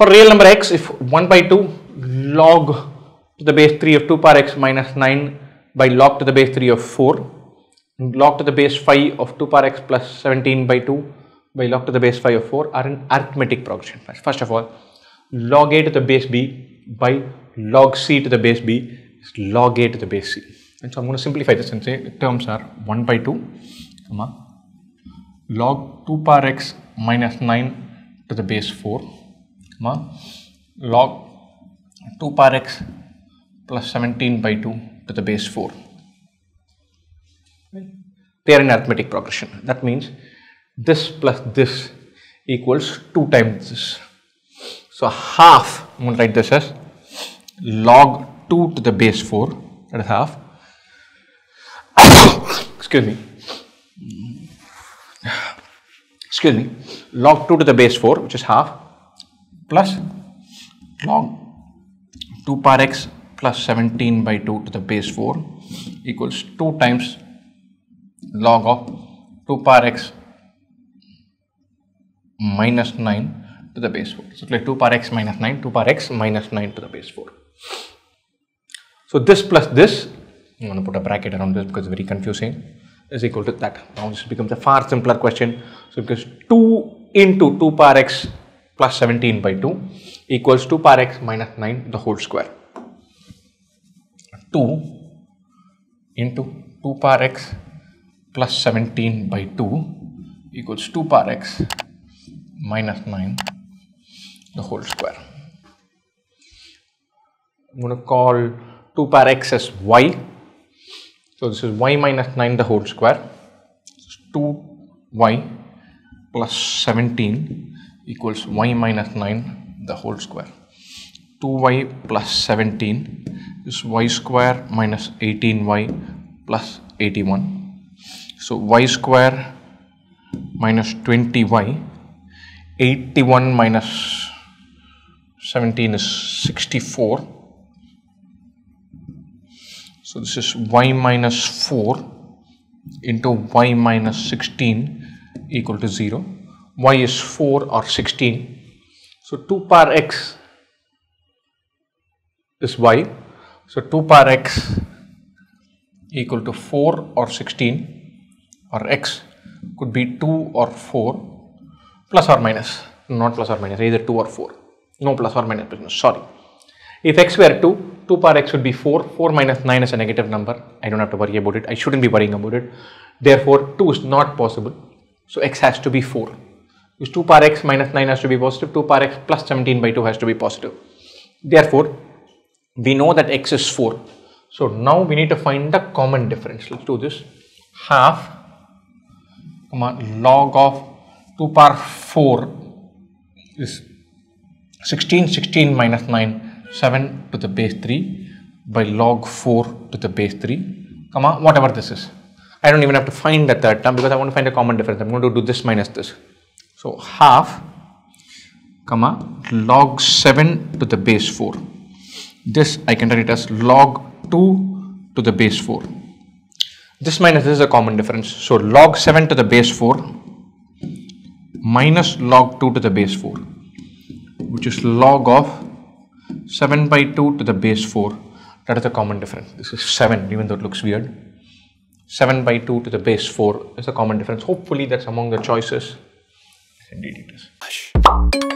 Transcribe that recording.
For real number x, if 1 by 2 log to the base 3 of 2 power x minus 9 by log to the base 3 of 4, log to the base 5 of 2 power x plus 17 by 2 by log to the base 5 of 4 are an arithmetic progression. First of all, log a to the base b by log c to the base b is log a to the base c. And so I'm going to simplify this and say the terms are 1 by 2, comma, log 2 power x minus 9 to the base 4, comma, log 2 power x plus 17 by 2 to the base 4. They are in arithmetic progression. That means this plus this equals 2 times this. So half, I'm going to write this as log 2 to the base 4, that is half. Excuse me. Excuse me. Log 2 to the base 4, which is half, plus log 2 power x plus 17 by 2 to the base 4 equals 2 times log of 2 power x minus 9 to the base 4. So, like 2 power x minus 9, 2 power x minus 9 to the base 4. So, this plus this, I'm going to put a bracket around this because it's very confusing, is equal to that. Now, this becomes a far simpler question. So, because 2 into 2 power x plus 17 by 2 equals 2 power x minus 9 the whole square. 2 into 2 power x plus 17 by 2 equals 2 power x minus 9 the whole square. I'm going to call 2 power x as y. So this is y minus 9 the whole square. 2y plus 17 equals y minus 9 the whole square. 2y plus 17 is y square minus 18y plus 81. So y square minus 20y 81 minus 17 is 64 so this is y minus 4 into y minus 16 equal to 0 y is 4 or 16 so 2 power x is y so 2 power x equal to 4 or 16 or x could be 2 or 4 plus or minus, not plus or minus, either 2 or 4. No plus or minus business, sorry. If x were 2, 2 power x would be 4, 4 minus 9 is a negative number. I don't have to worry about it. I shouldn't be worrying about it. Therefore, 2 is not possible. So, x has to be 4. Because 2 power x minus 9 has to be positive, 2 power x plus 17 by 2 has to be positive. Therefore, we know that x is 4. So, now we need to find the common difference. Let's do this. Half comma, log of 2 power 4 is 16, 16 minus 9, 7 to the base 3 by log 4 to the base 3, comma, whatever this is. I don't even have to find the third term because I want to find a common difference. I'm going to do this minus this. So, half, comma, log 7 to the base 4. This I can write it as log 2 to the base 4. This minus this is a common difference. So, log 7 to the base 4 minus log 2 to the base 4 which is log of 7 by 2 to the base 4 that is the common difference this is 7 even though it looks weird 7 by 2 to the base 4 is a common difference hopefully that's among the choices it is